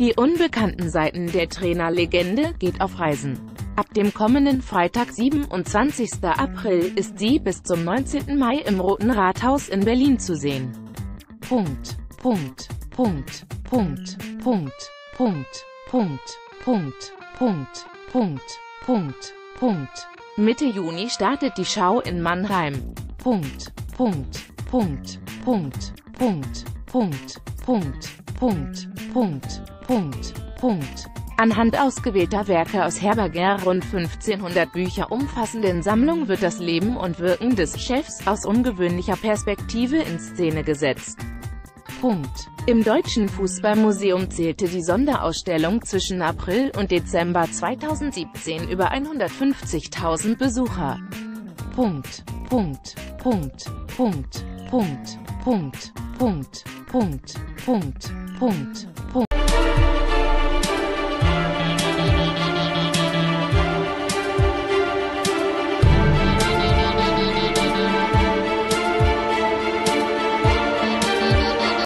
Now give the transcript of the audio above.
Die unbekannten Seiten der Trainerlegende geht auf Reisen. Ab dem kommenden Freitag 27. April ist sie bis zum 19. Mai im Roten Rathaus in Berlin zu sehen. Punkt, Punkt, Punkt, Punkt, Punkt, Punkt, Punkt, Punkt, Punkt, Punkt, Punkt, Punkt. Mitte Juni startet die Schau in Mannheim. Punkt, Punkt, Punkt, Punkt, Punkt, Punkt, Punkt, Punkt, Punkt, Punkt, Punkt. Anhand ausgewählter Werke aus Herberger rund 1500 Bücher umfassenden Sammlung wird das Leben und Wirken des Chefs aus ungewöhnlicher Perspektive in Szene gesetzt. Punkt. Im Deutschen Fußballmuseum zählte die Sonderausstellung zwischen April und Dezember 2017 über 150.000 Besucher. Punkt. Punkt. Punkt. Punkt. Punkt. Punkt. Punkt. Punkt. Punkt. Punkt. Punkt.